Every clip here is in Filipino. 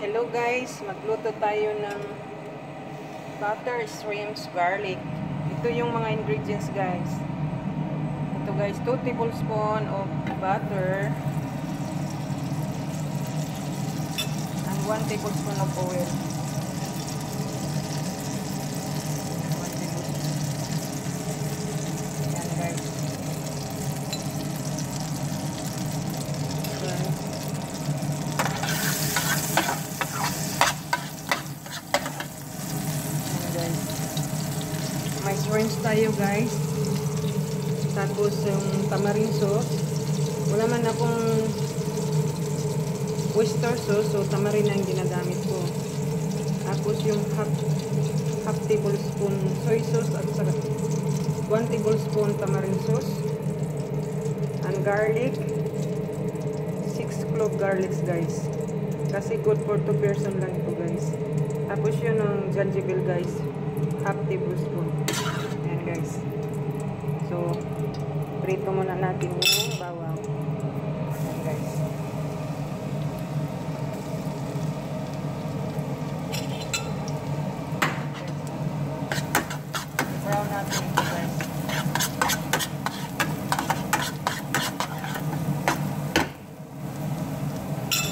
Hello guys, magluto tayo ng butter, shrimps, garlic. Ito yung mga ingredients guys. Ito guys, 2 tablespoon of butter and 1 tablespoon of oil. 1 tablespoon. Yan guys. Guys. Ayan, guys. May shrimps tayo guys. Tapos yung tamarind sauce. Wala man akong oyster sauce. So tamarind na yung ginagamit ko. Tapos yung half, half tablespoon soy sauce at saka 1 tablespoon tamarind sauce. And garlic. 6 clove garlics guys. Kasi good for 2 person lang ito guys. Tapos yun ang gingerbread guys. Half tablespoon. Ayan guys. So, prito muna natin yung bawang. Ayan guys. Brown natin ito guys.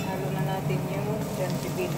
Halo na natin yung gingerbread.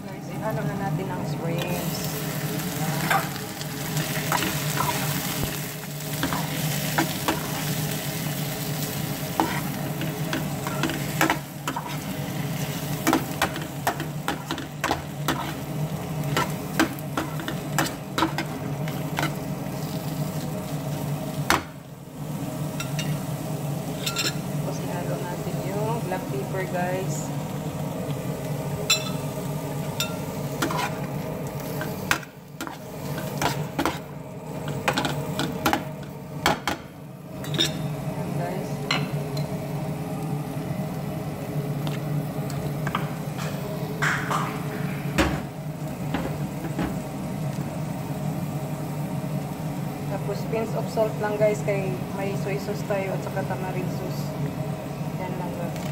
Guys, ihalo na natin ang shrimps. Tapos ihalo natin yung black pepper guys. Ayan, guys. Tapos pinch of salt lang guys kay may soy sauce tayo at saka tamarind sauce. Yan lang guys.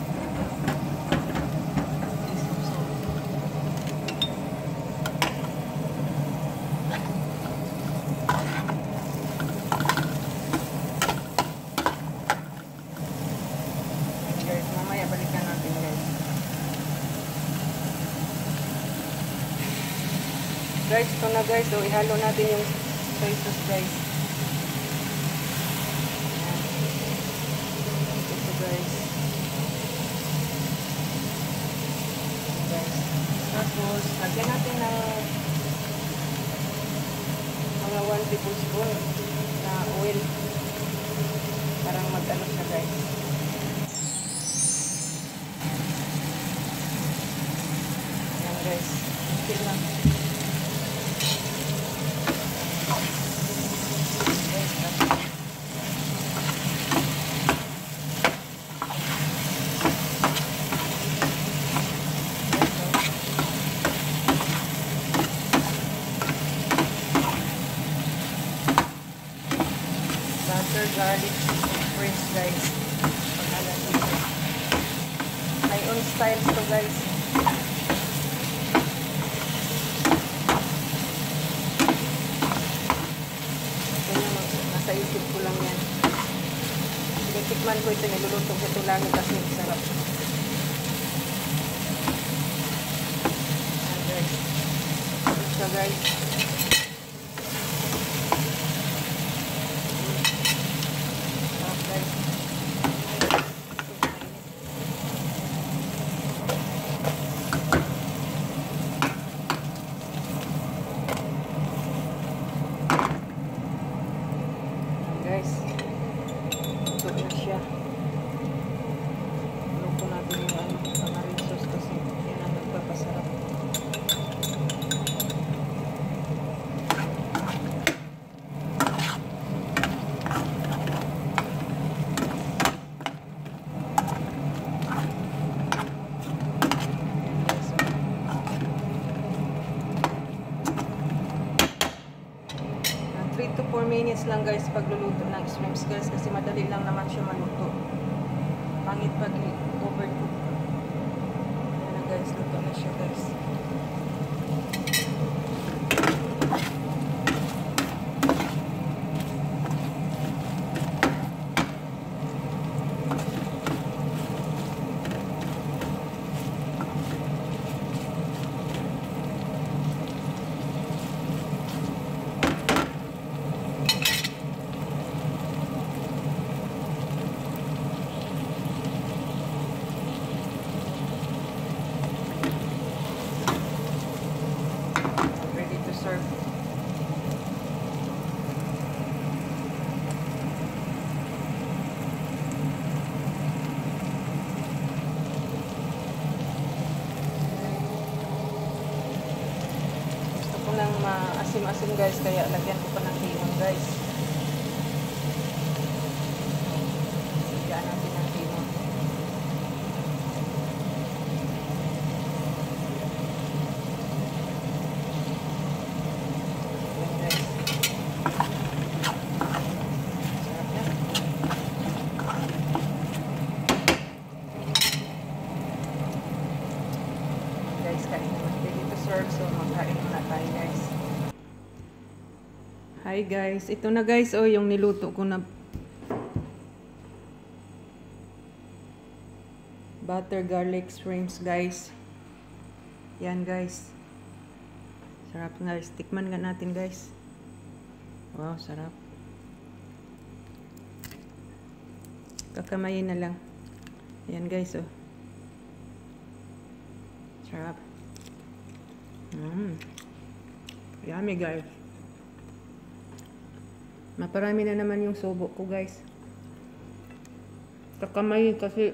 Guys, ito na guys. So, ihalo natin yung soy sauce guys. Ayan. Ito guys. Ayan, guys. Tapos, lagyan natin ng mga 1 tablespoon na oil. Parang mag-ano siya guys. Ayan guys. Okay lang. Guys, tapos Ito. garlic fries guys. My own styles to guys. Nasa isip ko lang yan. Tinitikman ko ito, niluluto ko ito lagi kasi sarap. Ayan guys. Guys? Sarap guys. Guys, ito na siya. Luto natin yung ano, tamarin sauce kasi yan ang nagpapasarap. Ayan, guys, oh. 3 to 4 minutes lang guys pagluluto ng shrimps guys kasi madali lang naman siya maluto. Pangit pag overcook. Ayan na guys, luto na siya guys. Ready to serve. Gusto ko lang maasim-asim guys, kaya lagyan ko pa ng limon guys. Lagyan natin ng. Ayan guys. Kain naman. Ready to serve. So, magkain muna tayo guys. Hi guys. Ito na guys. Oh, yung niluto ko na butter garlic shrimps guys. Yan guys. Sarap guys. Tikman nga natin guys. Wow, sarap. Kakamayin na lang. Yan guys, oh. Sarap. Mmm. Yummy guys. Maparami na naman yung subo ko guys. Kakamayin kasi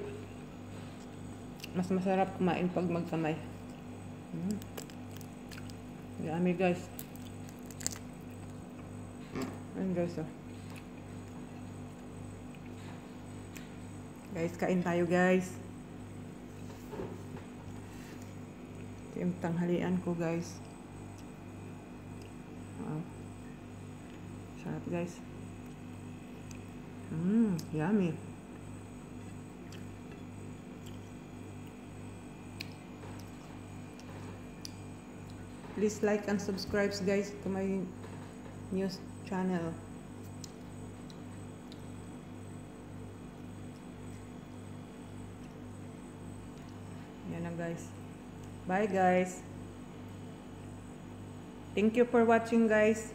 mas masarap kumain pag magkamay. Mm. Yummy guys. Ayan guys oh. Guys, kain tayo guys. Ito yung tanghalian ko guys. Sarap guys. Mmm, yummy. Please like and subscribe guys to my news channel. Yan na guys. Bye guys. Thank you for watching guys.